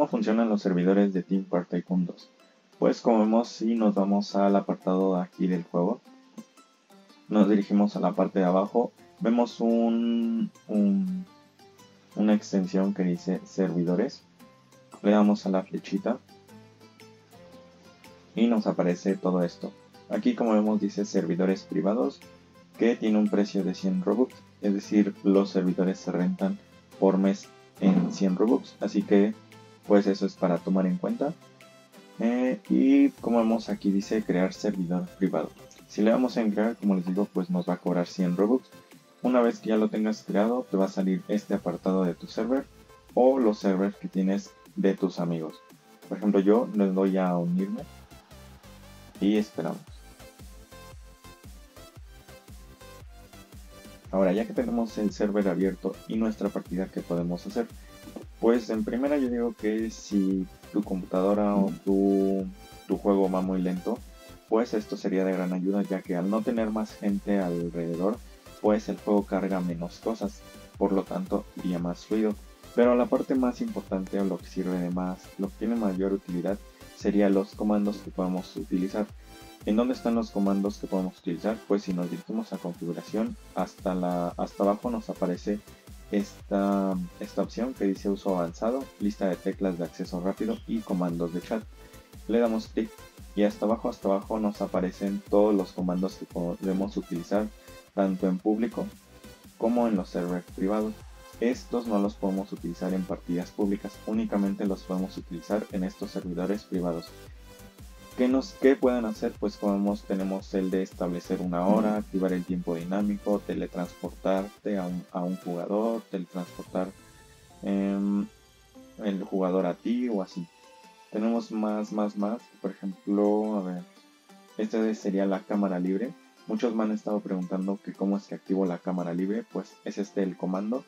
¿Cómo funcionan los servidores de Team Park Tycoon 2? Pues como vemos, si nos vamos al apartado aquí del juego, nos dirigimos a la parte de abajo, vemos un, una extensión que dice servidores, le damos a la flechita. Y nos aparece todo esto. Aquí como vemos dice servidores privados que tiene un precio de 100 Robux, es decir, los servidores se rentan por mes en 100 Robux, así que pues eso es para tomar en cuenta. Eh, y como vemos aquí dice crear servidor privado. Si le damos en crear, como les digo, pues nos va a cobrar 100 Robux. Una vez que ya lo tengas creado, te va a salir este apartado de tu server o los servers que tienes de tus amigos. Por ejemplo, yo les doy a unirme y esperamos. Ahora, ya que tenemos el server abierto y nuestra partida, ¿qué podemos hacer? Pues en primera yo digo que si tu computadora o tu, tu juego va muy lento, pues esto sería de gran ayuda ya que al no tener más gente alrededor, pues el juego carga menos cosas, por lo tanto iría más fluido. Pero la parte más importante o lo que sirve de más, lo que tiene mayor utilidad, sería los comandos que podemos utilizar. ¿En dónde están los comandos que podemos utilizar? Pues si nos dirigimos a configuración, hasta, la, hasta abajo nos aparece esta, esta opción que dice uso avanzado, lista de teclas de acceso rápido y comandos de chat. Le damos clic y hasta abajo, hasta abajo nos aparecen todos los comandos que podemos utilizar tanto en público como en los servers privados. Estos no los podemos utilizar en partidas públicas, únicamente los podemos utilizar en estos servidores privados. ¿Qué, nos, qué pueden hacer? Pues podemos, tenemos el de establecer una hora, activar el tiempo dinámico, teletransportarte a un, a un jugador, teletransportar em, el jugador a ti o así. Tenemos más, más, más. Por ejemplo, a ver, esta sería la cámara libre. Muchos me han estado preguntando que cómo es que activo la cámara libre. Pues es este el comando.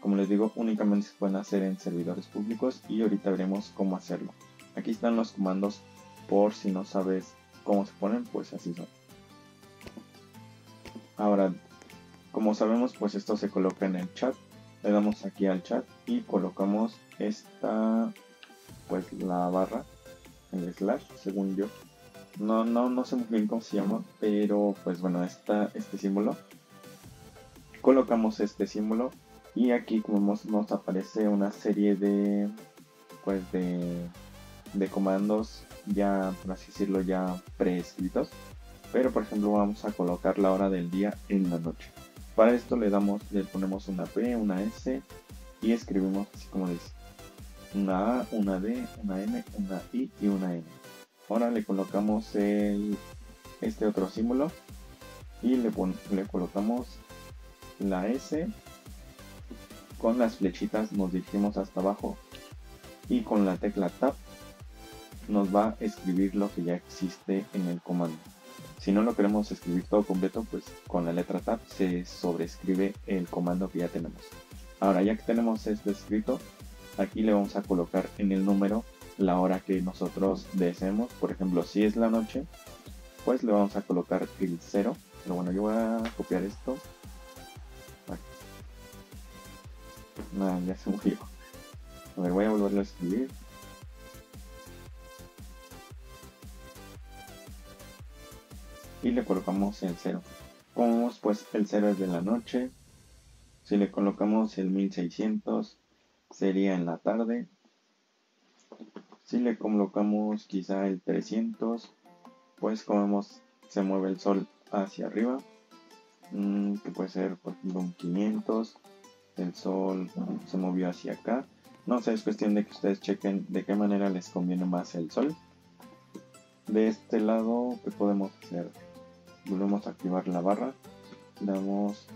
Como les digo, únicamente se pueden hacer en servidores públicos y ahorita veremos cómo hacerlo. Aquí están los comandos por si no sabes cómo se ponen, pues así son. Ahora, como sabemos, pues esto se coloca en el chat. Le damos aquí al chat y colocamos esta, pues la barra, el slash, según yo. No, no, no sé muy bien cómo se llama, pero pues bueno, está este símbolo. Colocamos este símbolo y aquí como vemos nos aparece una serie de, pues de, de comandos ya, por así decirlo, ya preescritos. Pero por ejemplo vamos a colocar la hora del día en la noche. Para esto le damos, le ponemos una P, una S y escribimos así como dice. Una A, una D, una M, una I y una N. Ahora le colocamos el, este otro símbolo y le, le colocamos la S. Con las flechitas nos dirigimos hasta abajo y con la tecla Tab nos va a escribir lo que ya existe en el comando. Si no lo queremos escribir todo completo, pues con la letra Tab se sobrescribe el comando que ya tenemos. Ahora ya que tenemos esto escrito, aquí le vamos a colocar en el número la hora que nosotros deseemos. Por ejemplo, si es la noche, pues le vamos a colocar el 0. Pero bueno, yo voy a copiar esto. Nada, ya se murió. A ver, voy a volverlo a escribir. Y le colocamos el 0. Como vemos, pues el 0 es de la noche. Si le colocamos el 1600, sería en la tarde. Si le colocamos quizá el 300, pues como se mueve el sol hacia arriba. Mm, que puede ser, por ejemplo, un 500. El sol se movió hacia acá. No sé, es cuestión de que ustedes chequen de qué manera les conviene más el sol. De este lado, ¿qué podemos hacer? Volvemos a activar la barra, damos,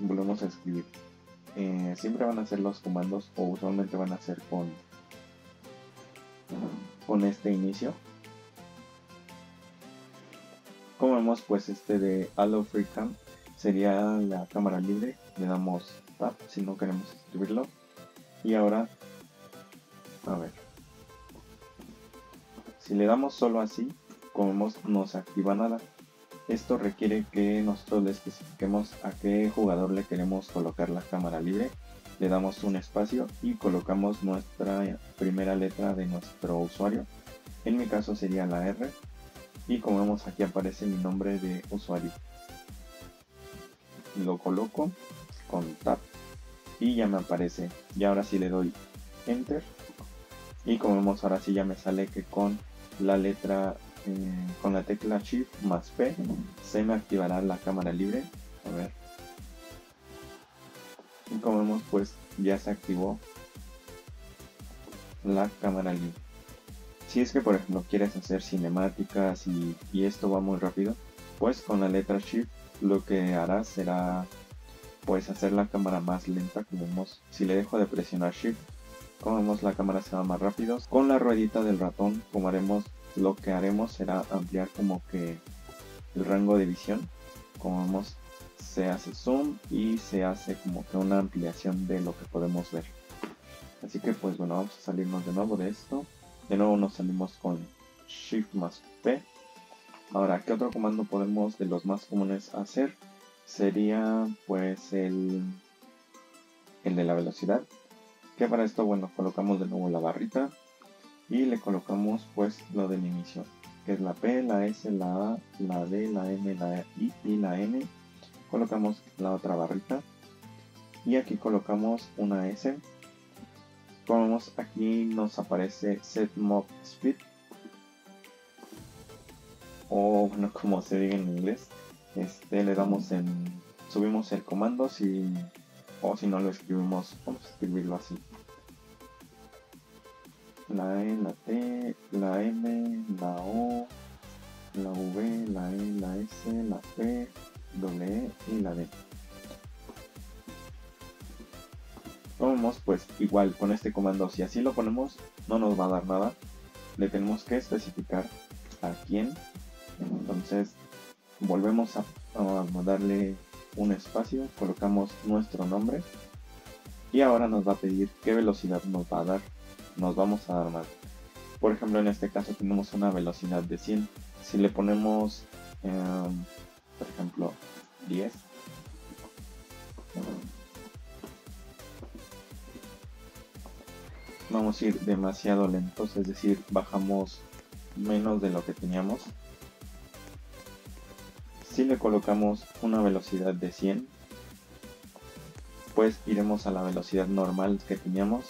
volvemos a escribir. Eh, siempre van a ser los comandos o usualmente van a ser con, con este inicio. Como vemos pues este de Allo Free Cam sería la cámara libre, le damos tap si no queremos escribirlo. Y ahora, a ver, si le damos solo así, como no se activa nada esto requiere que nosotros le especifiquemos a qué jugador le queremos colocar la cámara libre le damos un espacio y colocamos nuestra primera letra de nuestro usuario. En mi caso sería la R. Y como vemos aquí aparece mi nombre de usuario. Lo coloco con Tab y ya me aparece. Y ahora sí le doy Enter. Y como vemos ahora sí ya me sale que con la letra, eh, con la tecla Shift más P se me activará la cámara libre. A ver. Y como vemos pues ya se activó la cámara libre. Si es que por ejemplo quieres hacer cinemáticas y, esto va muy rápido, pues con la letra Shift lo que harás será pues hacer la cámara más lenta como vemos si le dejo de presionar shift como vemos la cámara se va más rápido con la ruedita del ratón como haremos lo que haremos será ampliar como que el rango de visión como vemos se hace zoom y se hace como que una ampliación de lo que podemos ver. Así que pues bueno vamos a salirnos de nuevo de esto. De nuevo nos salimos con shift más p. Ahora qué otro comando podemos de los más comunes hacer sería pues el, el de la velocidad que para esto bueno colocamos de nuevo la barrita y le colocamos pues lo del inicio que es la P, la S, la A, la D, la M, la I y la N colocamos la otra barrita y aquí colocamos una S como vemos aquí nos aparece set mode speed o bueno como se diga en inglés este, le damos en, subimos el comando si, o si no lo escribimos, vamos a escribirlo así. La E, la T, la M, la O, la V, la E, la S, la P, W y la D. Vamos pues igual con este comando, si así lo ponemos no nos va a dar nada, le tenemos que especificar a quién, entonces volvemos a, darle un espacio, colocamos nuestro nombre y ahora nos va a pedir qué velocidad nos va a dar, nos vamos a dar más. Por ejemplo, en este caso tenemos una velocidad de 100. Si le ponemos, em, por ejemplo, 10, vamos a ir demasiado lentos, es decir, bajamos menos de lo que teníamos. Si le colocamos una velocidad de 100, pues iremos a la velocidad normal que teníamos.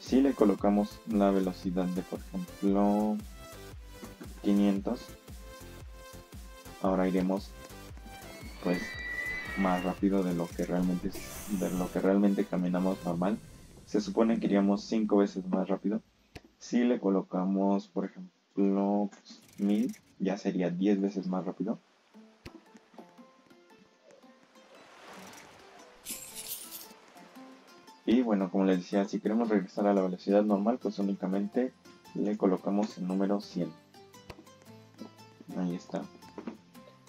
Si le colocamos la velocidad de, por ejemplo, 500, ahora iremos pues más rápido de lo que realmente de lo que realmente caminamos normal. Se supone que iríamos 5 veces más rápido. Si le colocamos, por ejemplo, 1000, ya sería 10 veces más rápido. Y bueno, como les decía, si queremos regresar a la velocidad normal, pues únicamente le colocamos el número 100. Ahí está.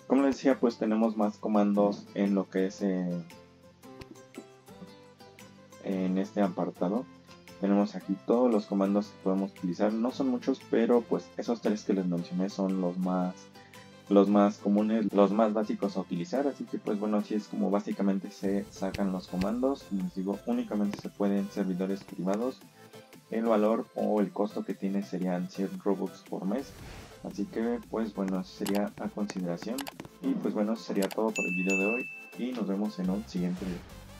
Como les decía, pues tenemos más comandos en lo que es eh, en este apartado. Tenemos aquí todos los comandos que podemos utilizar. No son muchos, pero pues esos tres que les mencioné son los más los más comunes, los más básicos a utilizar, así que pues bueno, así es como básicamente se sacan los comandos, como les digo, únicamente se pueden servidores privados, el valor o el costo que tiene serían 100 Robux por mes, así que pues bueno, sería a consideración, y pues bueno, sería todo por el video de hoy, y nos vemos en un siguiente video.